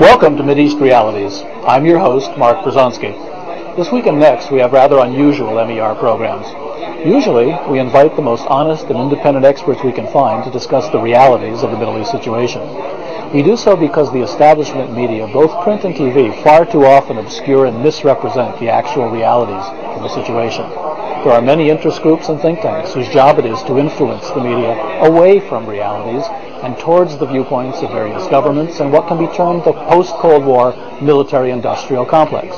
Welcome to Mideast Realities. I'm your host, Mark Bruzonsky. This week and next, we have rather unusual MER programs. Usually, we invite the most honest and independent experts we can find to discuss the realities of the Middle East situation. We do so because the establishment media, both print and TV, far too often obscure and misrepresent the actual realities of the situation. There are many interest groups and think tanks whose job it is to influence the media away from realities and towards the viewpoints of various governments and what can be termed the post-Cold War military-industrial complex.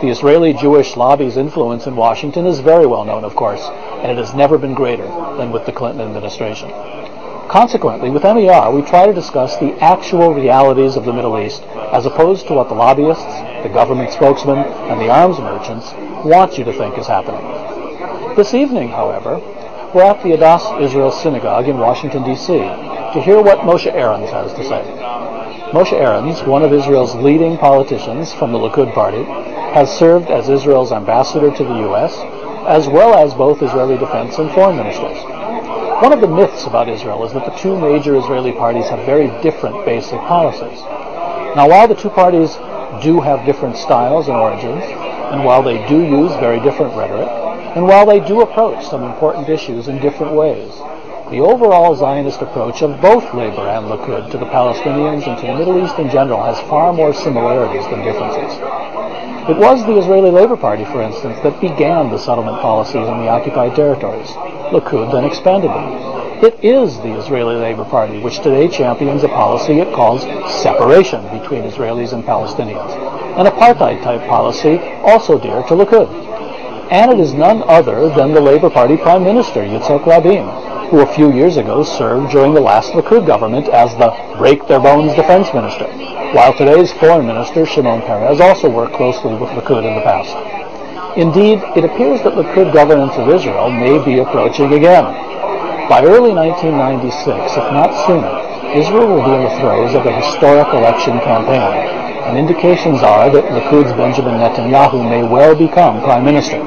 The Israeli Jewish lobby's influence in Washington is very well known, of course, and it has never been greater than with the Clinton administration. Consequently, with MER, we try to discuss the actual realities of the Middle East as opposed to what the lobbyists, the government spokesmen, and the arms merchants want you to think is happening. This evening, however, we're at the Adass Israel Synagogue in Washington, D.C. to hear what Moshe Arens has to say. Moshe Arens, one of Israel's leading politicians from the Likud party, has served as Israel's ambassador to the U.S., as well as both Israeli defense and foreign ministers. One of the myths about Israel is that the two major Israeli parties have very different basic policies. Now, while the two parties do have different styles and origins, and while they do use very different rhetoric, and while they do approach some important issues in different ways, the overall Zionist approach of both Labor and Likud to the Palestinians and to the Middle East in general has far more similarities than differences. It was the Israeli Labor Party, for instance, that began the settlement policies in the occupied territories. Likud then expanded them. It is the Israeli Labor Party which today champions a policy it calls separation between Israelis and Palestinians, an apartheid-type policy also dear to Likud. And it is none other than the Labor Party Prime Minister, Yitzhak Rabin, who a few years ago served during the last Likud government as the break their bones defense minister while today's foreign minister, Shimon Peres, also worked closely with Likud in the past. Indeed, it appears that Likud governance of Israel may be approaching again. By early 1996, if not sooner, Israel will be in the throes of a historic election campaign, and indications are that Likud's Benjamin Netanyahu may well become prime minister.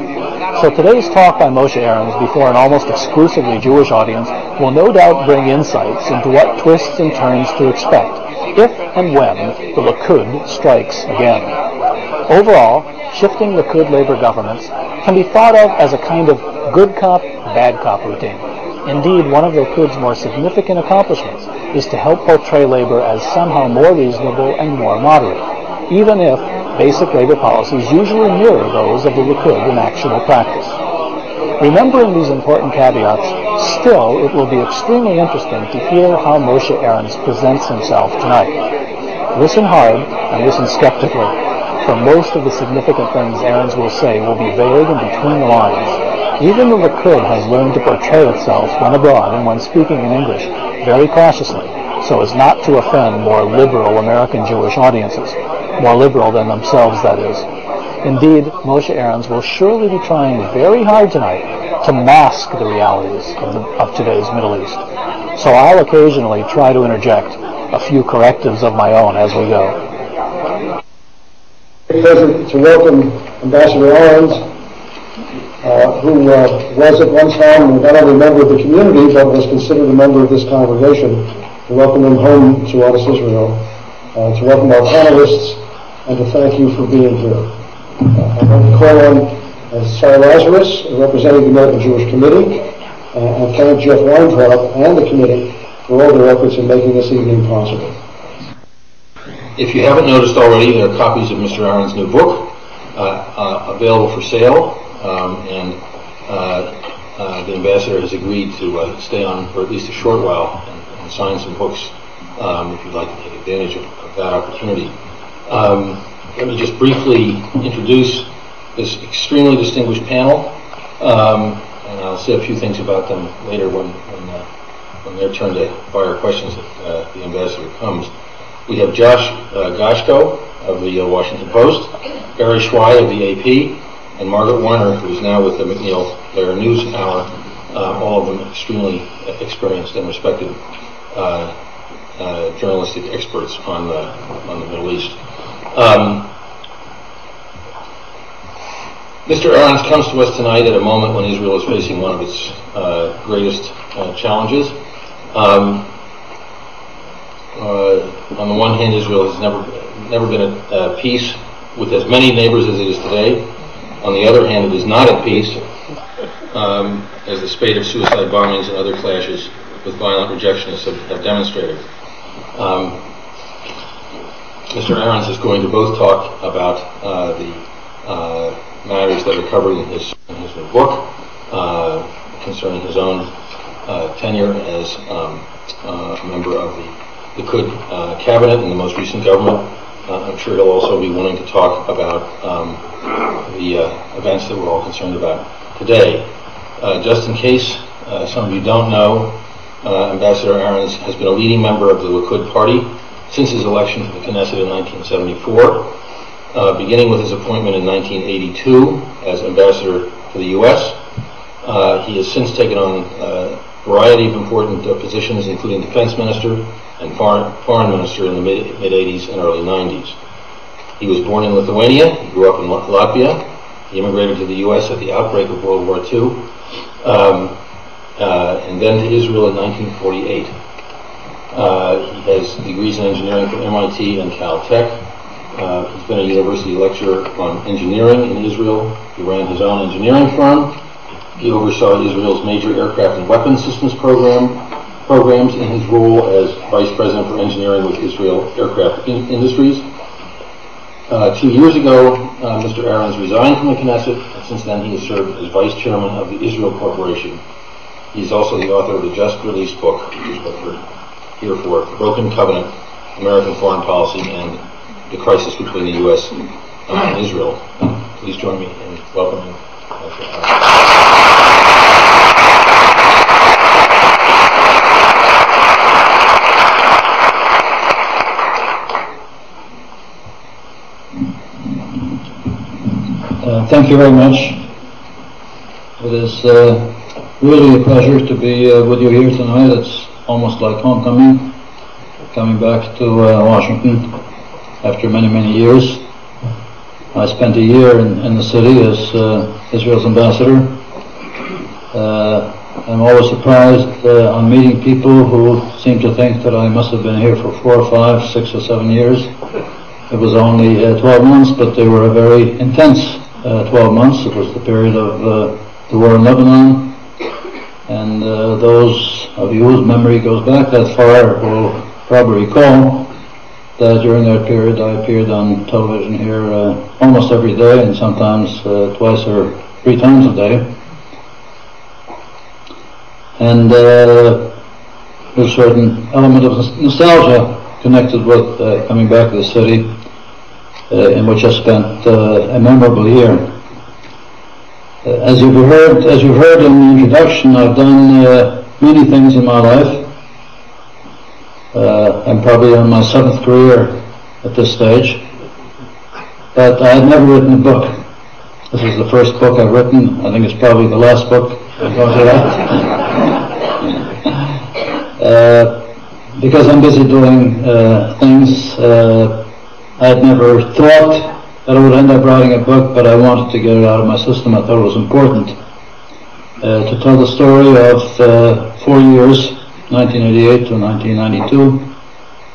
So today's talk by Moshe Arens before an almost exclusively Jewish audience will no doubt bring insights into what twists and turns to expect if and when the Likud strikes again. Overall, shifting Likud labor governments can be thought of as a kind of good cop, bad cop routine. Indeed, one of Likud's more significant accomplishments is to help portray labor as somehow more reasonable and more moderate, even if basic labor policies usually mirror those of the Likud in actual practice. Remembering these important caveats, still it will be extremely interesting to hear how Moshe Arens presents himself tonight. Listen hard and listen skeptically, for most of the significant things Arens will say will be vague and between the lines. Even the Likud has learned to portray itself when abroad and when speaking in English very cautiously, so as not to offend more liberal American Jewish audiences, more liberal than themselves, that is. Indeed, Moshe Arens will surely be trying very hard tonight to mask the realities of, the, of today's Middle East. So I'll occasionally try to interject a few correctives of my own as we go. Pleasure to welcome Ambassador Arens, uh, who uh, was at one time not only a member of the community, but was considered a member of this congregation, to welcome him home to Adass Israel, uh, to welcome our panelists, and to thank you for being here. Uh, I'd like to call on uh, Sarah Lazarus, representing the American Jewish Committee, uh, and thank Jeff Weintraub and the committee for all their efforts in making this evening possible. If you haven't noticed already, there are copies of Mr. Arens' new book uh, available for sale, um, and uh, the ambassador has agreed to uh, stay on for at least a short while and, and sign some books um, if you'd like to take advantage of, of that opportunity. Um, let me just briefly introduce this extremely distinguished panel, um, and I'll say a few things about them later when, when, uh, when their turn to fire questions if uh, the ambassador comes. We have Josh uh, Goshko of the uh, Washington Post, Barry Schweid of the AP, and Margaret Warner, who is now with the MacNeil Lehrer News Hour, uh, all of them extremely experienced and respected uh, journalistic experts on the, on the Middle East. Um, Mr. Arens comes to us tonight at a moment when Israel is facing one of its uh, greatest uh, challenges. Um, uh, on the one hand, Israel has never never been at peace with as many neighbors as it is today. On the other hand, it is not at peace um, as the spate of suicide bombings and other clashes with violent rejectionists have demonstrated. Mr. Arens is going to both talk about uh, the uh, matters that are covered in his, in his new book uh, concerning his own uh, tenure as um, uh, a member of the uh, cabinet in the most recent government. I'm sure he'll also be wanting to talk about um, the events that we're all concerned about today. Just in case some of you don't know, Ambassador Arens has been a leading member of the Likud party since his election to the Knesset in 1974, uh, beginning with his appointment in 1982 as ambassador to the U.S. Uh, he has since taken on a variety of important uh, positions, including defense minister and foreign, foreign minister in the mid, mid 80s and early 90s. He was born in Lithuania. He grew up in Latvia. He immigrated to the U.S. at the outbreak of World War II, um, uh, and then to Israel in 1948. Uh, he has degrees in engineering from MIT and Caltech. Uh, he's been a university lecturer on engineering in Israel. He ran his own engineering firm. He oversaw Israel's major aircraft and weapons systems program programs in his role as vice president for engineering with Israel Aircraft in- Industries. Uh, two years ago, uh, Mr. Arens resigned from the Knesset, and since then he has served as vice chairman of the Israel Corporation. He's also the author of the just released book, here for, Broken Covenant, American Foreign Policy and the Crisis Between the U.S. and Israel. Please join me in welcoming Uh, Thank you very much. It is uh, really a pleasure to be uh, with you here tonight. It's almost like homecoming, coming back to uh, Washington after many, many years. I spent a year in, in the city as uh, Israel's ambassador. Uh, I'm always surprised uh, on meeting people who seem to think that I must have been here for four or five, six or seven years. It was only uh, 12 months, but they were a very intense uh, 12 months. It was the period of the war in Lebanon. And uh, those of you whose memory goes back that far will probably recall that during that period I appeared on television here uh, almost every day and sometimes uh, twice or three times a day. And uh, there's a certain element of nostalgia connected with uh, coming back to the city uh, in which I spent a memorable year. Uh, as you've heard, as you've heard in the introduction, I've done uh, many things in my life. Uh, I'm probably on my seventh career at this stage, but I had never written a book. This is the first book I've written. I think it's probably the last book I'm going to write. because I'm busy doing uh, things, uh, I had never thought that I would end up writing a book, but I wanted to get it out of my system. I thought it was important uh, to tell the story of uh, four years, 1988 to 1992,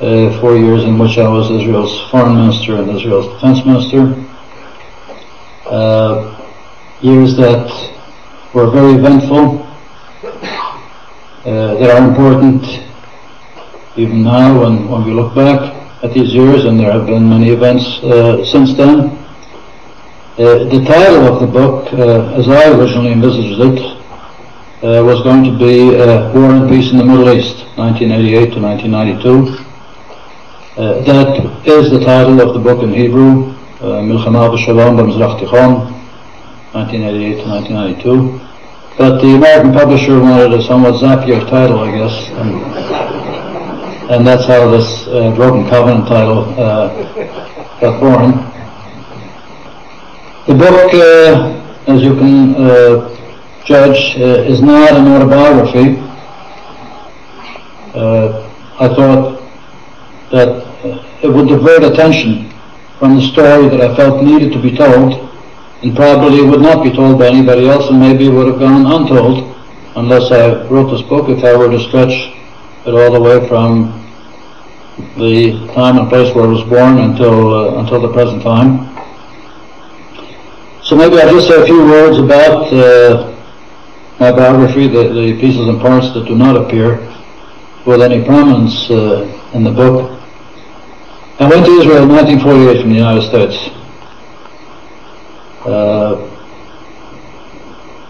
uh, four years in which I was Israel's foreign minister and Israel's defense minister. Uh, years that were very eventful, uh, that are important even now when, when we look back at these years, and there have been many events uh, since then. Uh, the title of the book, uh, as I originally envisaged it, uh, was going to be uh, War and Peace in the Middle East, 1988 to 1992. Uh, that is the title of the book in Hebrew, Milchama v'Shalom Tichon, 1988 to 1992. But the American publisher wanted a somewhat zappier title, I guess. And, that's how this uh, Broken Covenant title uh, got born. The book, uh, as you can uh, judge, uh, is not an autobiography. Uh, I thought that it would divert attention from the story that I felt needed to be told, and probably would not be told by anybody else, and maybe would have gone untold unless I wrote this book. If I were to stretch it all the way from the time and place where I was born until uh, until the present time. So maybe I'll just say a few words about uh, my biography, the, the pieces and parts that do not appear with any prominence uh, in the book. I went to Israel in 1948 from the United States. Uh,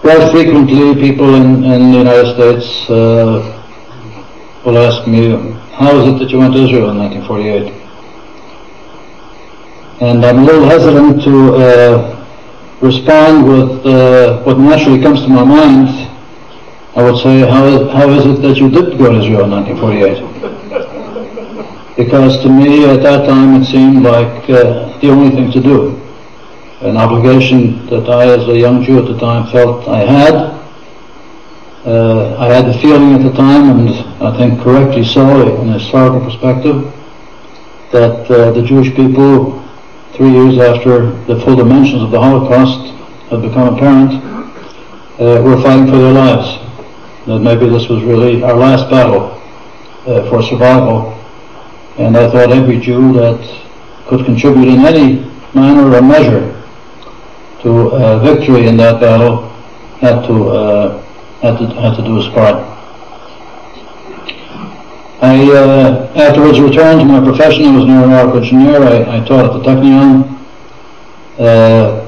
quite frequently, people in, in the United States uh, will ask me, how is it that you went to Israel in 1948? And I'm a little hesitant to uh, respond with uh, what naturally comes to my mind, I would say, how, how is it that you did go to Israel in 1948? Because to me, at that time, it seemed like uh, the only thing to do. An obligation that I, as a young Jew at the time, felt I had. Uh, I had the feeling at the time, and I think correctly so, in a historical perspective, that uh, the Jewish people three years after the full dimensions of the Holocaust had become apparent, uh, were fighting for their lives. That maybe this was really our last battle uh, for survival. And I thought every Jew that could contribute in any manner or measure to uh, victory in that battle had to, uh, had to, had to do his part. I uh, afterwards returned to my profession. I was an aeronautical engineer. I, I taught at the Technion uh,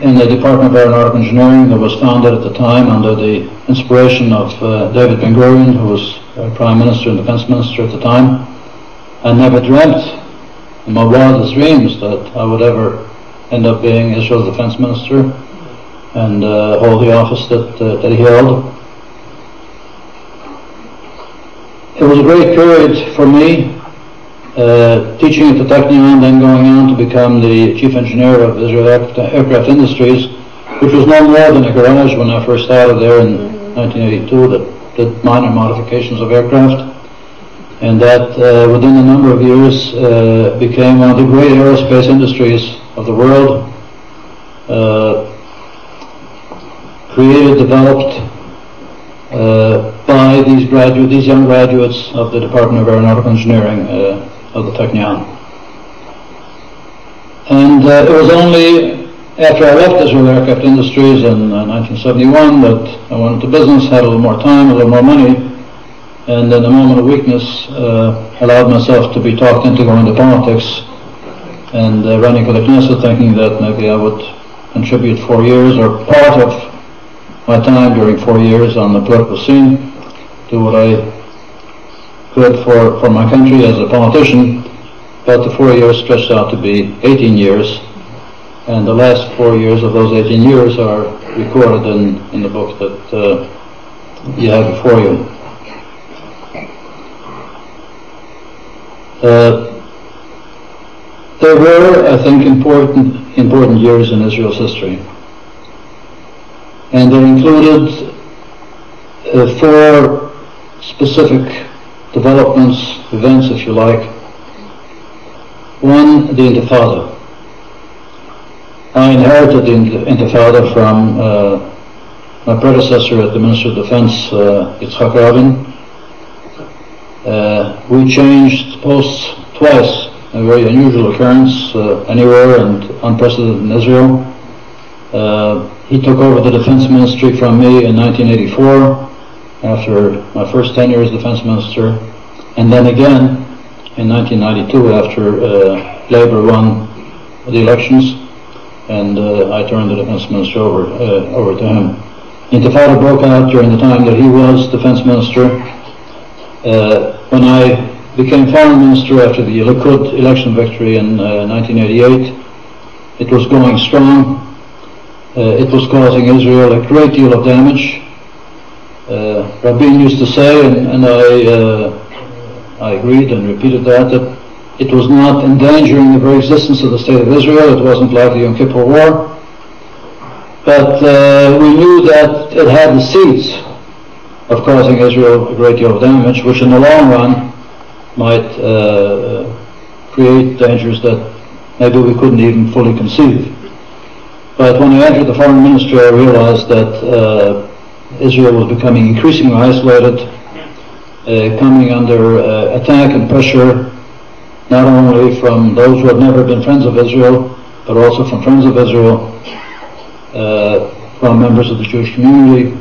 in the Department of Aeronautical Engineering that was founded at the time under the inspiration of uh, David Ben Gurion, who was uh, Prime Minister and Defense Minister at the time. I never dreamt in my wildest dreams that I would ever end up being Israel's Defense Minister and uh, the office that, uh, that he held. It was a great period for me, uh, teaching at the Technion, then going on to become the chief engineer of Israel Aircraft Industries, which was no more than a garage when I first started there in 1982 that did minor modifications of aircraft. And that uh, within a number of years uh, became one of the great aerospace industries of the world. Uh, created, developed, uh, by these graduate, these young graduates of the Department of Aeronautical Engineering uh, of the Technion. And uh, it was only after I left Israel Aircraft Industries in 1971 that I went into business, had a little more time, a little more money, and in a moment of weakness uh, allowed myself to be talked into going into politics and uh, running for the Knesset thinking that maybe I would contribute four years or part of my time during four years on the political scene, do what I could for, for my country as a politician, but the four years stretched out to be 18 years, and the last four years of those 18 years are recorded in, in the book that uh, you have before you. Uh, there were, I think, important, important years in Israel's history and they included uh, four specific developments, events if you like. One, the Intifada. I inherited the Intifada from uh, my predecessor at the Ministry of Defense, uh, Yitzhak Rabin. Uh, we changed posts twice, a very unusual occurrence uh, anywhere and unprecedented in Israel. He took over the defense ministry from me in 1984 after my first tenure as defense minister, and then again in 1992 after uh, Labour won the elections, and uh, I turned the defense minister over uh, over to him. Intifada broke out during the time that he was defense minister. Uh, when I became foreign minister after the Likud election victory in 1988, uh, it was going strong. Uh, it was causing Israel a great deal of damage. Uh, Rabin used to say, and, and I, uh, I agreed and repeated that, that it was not endangering the very existence of the State of Israel. It wasn't like the Yom Kippur War. But uh, we knew that it had the seeds of causing Israel a great deal of damage, which in the long run might uh, create dangers that maybe we couldn't even fully conceive. But when I entered the foreign ministry, I realized that uh, Israel was becoming increasingly isolated, uh, coming under uh, attack and pressure not only from those who had never been friends of Israel, but also from friends of Israel, uh, from members of the Jewish community.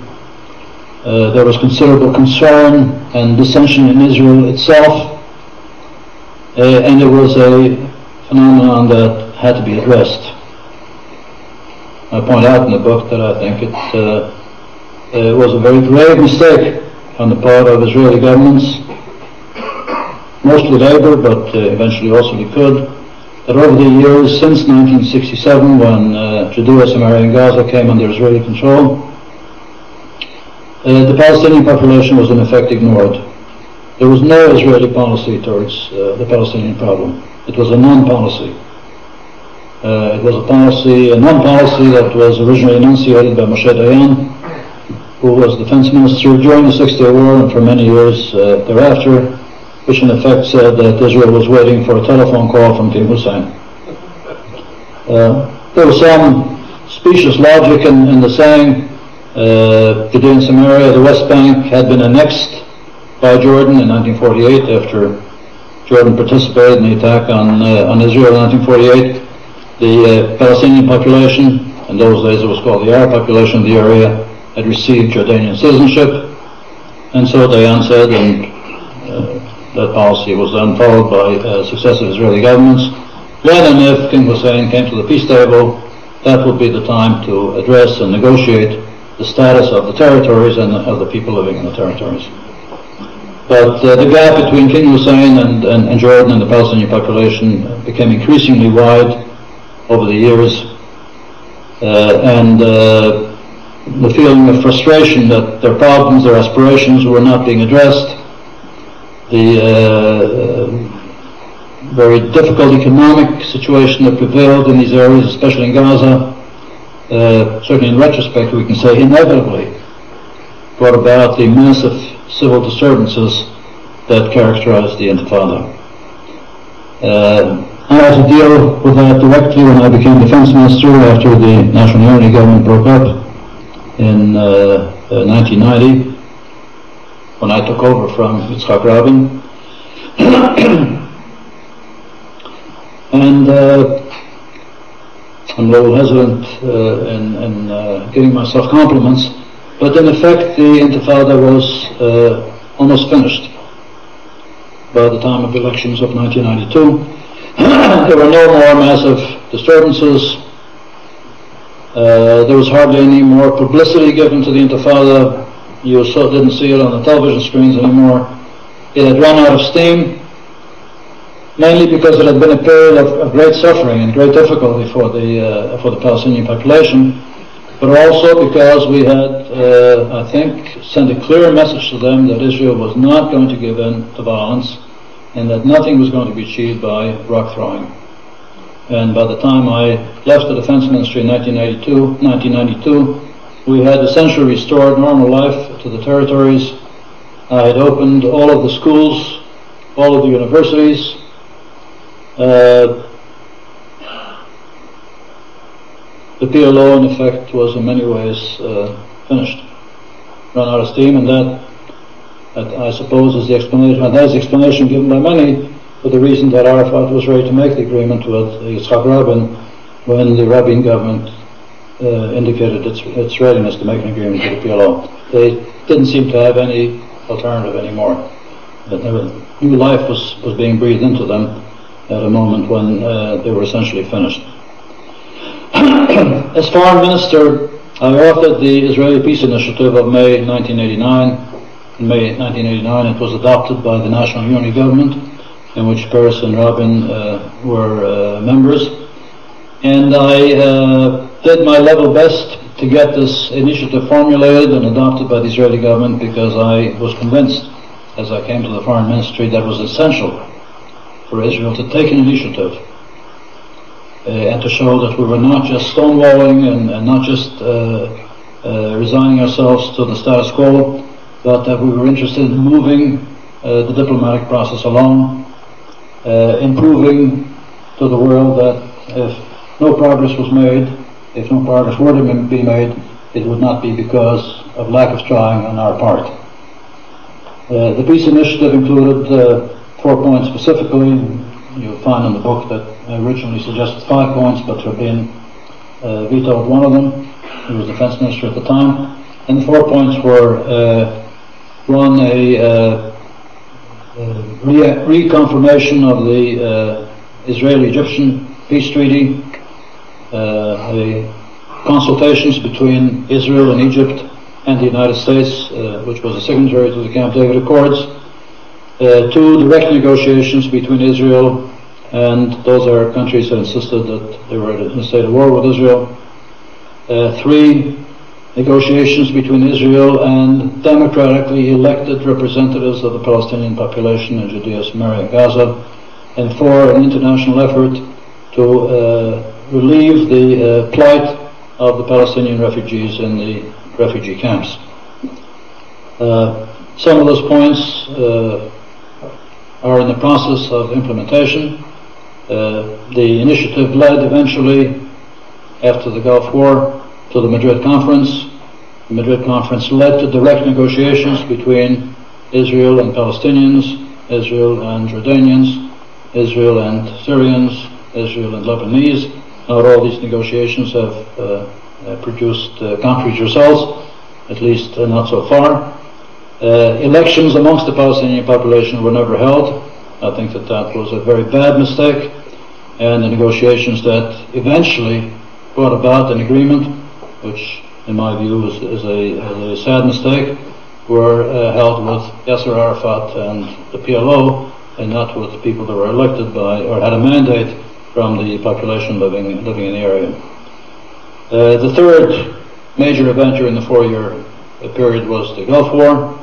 Uh, there was considerable concern and dissension in Israel itself, uh, and it was a phenomenon that had to be addressed. I point out in the book that I think it, uh, it was a very grave mistake on the part of Israeli governments, mostly Labour, but uh, eventually also Likud, that over the years since 1967, when uh, Judea, Samaria, and Gaza came under Israeli control, uh, the Palestinian population was in effect ignored. There was no Israeli policy towards uh, the Palestinian problem. It was a non-policy. Uh, it was a policy, a non-policy that was originally enunciated by Moshe Dayan, who was defense minister during the Six Day War and for many years uh, thereafter, which in effect said that Israel was waiting for a telephone call from King Hussein. Uh, there was some specious logic in, in the saying, uh, Judea Samaria, the West Bank, had been annexed by Jordan in 1948 after Jordan participated in the attack on, uh, on Israel in 1948. The uh, Palestinian population, in those days it was called the Arab population of the area, had received Jordanian citizenship, and so Dayan said, and uh, that policy was then followed by uh, successive Israeli governments. When and if King Hussein came to the peace table, that would be the time to address and negotiate the status of the territories and of the people living in the territories. But uh, the gap between King Hussein and, and, and, Jordan and the Palestinian population became increasingly wide over the years, uh, and uh, the feeling of frustration that their problems, their aspirations were not being addressed, the uh, very difficult economic situation that prevailed in these areas, especially in Gaza, uh, certainly in retrospect we can say inevitably brought about the massive civil disturbances that characterized the Intifada. Uh, I had to deal with that directly when I became defense minister after the National Unity government broke up in uh, 1990 uh, when I took over from Yitzhak Rabin. and uh, I'm a little hesitant uh, in, in uh, giving myself compliments, but in effect the Intifada was uh, almost finished by the time of elections of 1992. there were no more massive disturbances uh, there was hardly any more publicity given to the Intifada. You so didn't see it on the television screens anymore. It had run out of steam, mainly because it had been a period of, of great suffering and great difficulty for the uh, for the Palestinian population, but also because we had, uh, I think, sent a clear message to them that Israel was not going to give in to violence, and that nothing was going to be achieved by rock throwing. And by the time I left the Defense Ministry in 1992, 1992 we had essentially restored normal life to the territories. I had opened all of the schools, all of the universities. Uh, the PLO, in effect, was in many ways uh, finished, run out of steam, and that, that, I suppose, is the explanation. And that is the explanation given by many for the reason that Arafat was ready to make the agreement with Yitzhak Rabin when the Rabin government uh, indicated its, its readiness to make an agreement with the PLO. They didn't seem to have any alternative anymore. New life was, was being breathed into them at a moment when uh, they were essentially finished. As foreign minister, I authored the Israeli Peace Initiative of May 1989. In May 1989, it was adopted by the National Unity Government in which Peres and Rabin uh, were uh, members. And I uh, did my level best to get this initiative formulated and adopted by the Israeli government because I was convinced as I came to the foreign ministry that it was essential for Israel to take an initiative uh, and to show that we were not just stonewalling and, and not just uh, uh, resigning ourselves to the status quo, that we were interested in moving the diplomatic process along uh, improving to the world that if no progress was made, if no progress were to be made, it would not be because of lack of trying on our part. Uh, the peace initiative included uh, four points specifically, You'll find in the book that I originally suggested five points, but Rabin uh, vetoed one of them. He was defense minister at the time. And the four points were uh, one, a uh, re- reconfirmation of the uh, Israeli-Egyptian peace treaty, uh, a consultations between Israel and Egypt and the United States, uh, which was a signatory to the Camp David Accords, uh, two direct negotiations between Israel and those are countries that insisted that they were in a state of war with Israel. Uh, three negotiations between Israel and democratically elected representatives of the Palestinian population in Judea, Samaria, and Gaza, and for an international effort to uh, relieve the uh, plight of the Palestinian refugees in the refugee camps. Uh, some of those points uh, are in the process of implementation. Uh, the initiative led eventually, after the Gulf War, to the Madrid Conference. The Madrid Conference led to direct negotiations between Israel and Palestinians, Israel and Jordanians, Israel and Syrians, Israel and Lebanese. Not all these negotiations have uh, uh, produced uh, concrete results, at least uh, not so far. Uh, elections amongst the Palestinian population were never held. I think that that was a very bad mistake, and the negotiations that eventually brought about an agreement which in my view is, a, is a, sad mistake, were uh, held with Yasser Arafat and the PLO and not with the people that were elected by or had a mandate from the population living, living in the area. Uh, the third major event during the four-year period was the Gulf War,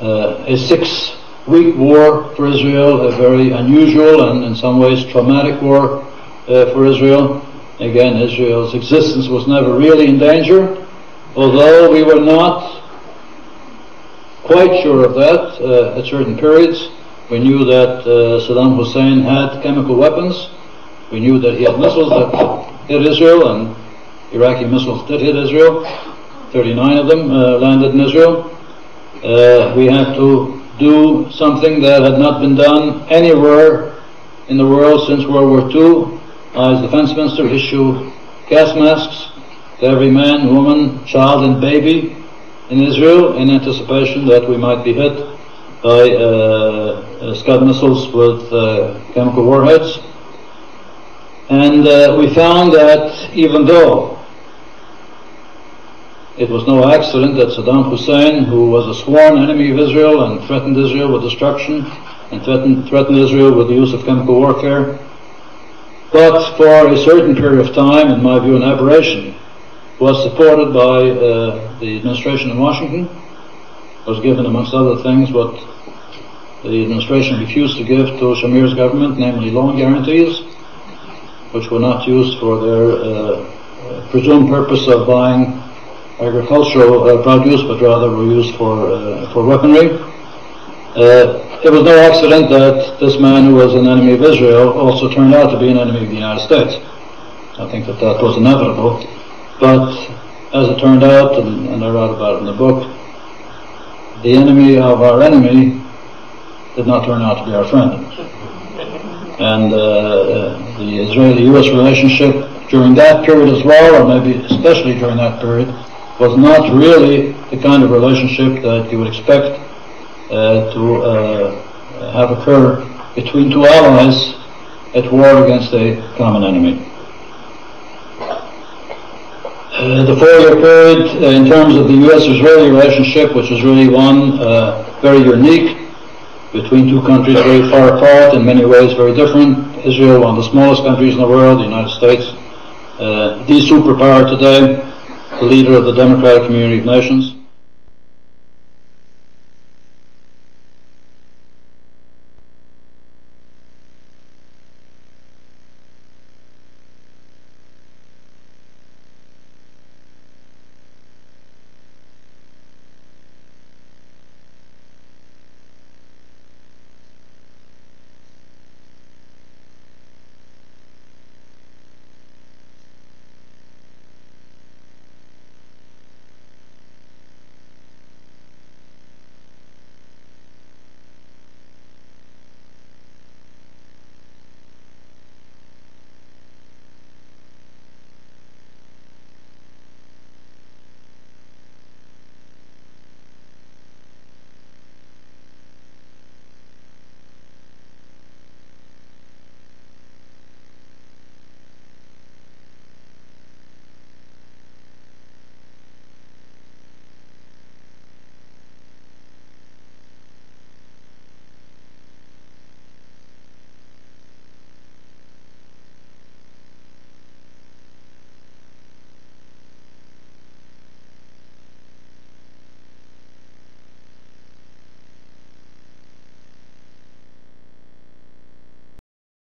uh, a six-week war for Israel, a very unusual and in some ways traumatic war uh, for Israel. Again, Israel's existence was never really in danger, although we were not quite sure of that uh, at certain periods. We knew that uh, Saddam Hussein had chemical weapons. We knew that he had missiles that hit Israel, and Iraqi missiles did hit Israel. 39 of them uh, landed in Israel. Uh, we had to do something that had not been done anywhere in the world since World War II as defense minister, issue gas masks to every man, woman, child, and baby in Israel in anticipation that we might be hit by uh, uh, Scud missiles with uh, chemical warheads. And uh, we found that even though it was no accident that Saddam Hussein, who was a sworn enemy of Israel and threatened Israel with destruction and threatened, threatened Israel with the use of chemical warfare, but for a certain period of time, in my view, an aberration, was supported by uh, the administration in Washington, was given, amongst other things, what the administration refused to give to Shamir's government, namely loan guarantees, which were not used for their uh, presumed purpose of buying agricultural uh, produce, but rather were used for, uh, for weaponry. Uh, it was no accident that this man who was an enemy of Israel also turned out to be an enemy of the United States. I think that that was inevitable. But as it turned out, and, and I wrote about it in the book, the enemy of our enemy did not turn out to be our friend. And uh, the Israeli-U.S. relationship during that period as well, or maybe especially during that period, was not really the kind of relationship that you would expect uh, to uh, have occur between two allies at war against a common enemy. Uh, the four-year period, uh, in terms of the U.S.-Israeli relationship, which is really one uh, very unique between two countries very far apart, in many ways very different. Israel, one of the smallest countries in the world, the United States, uh, the superpower today, the leader of the Democratic Community of Nations.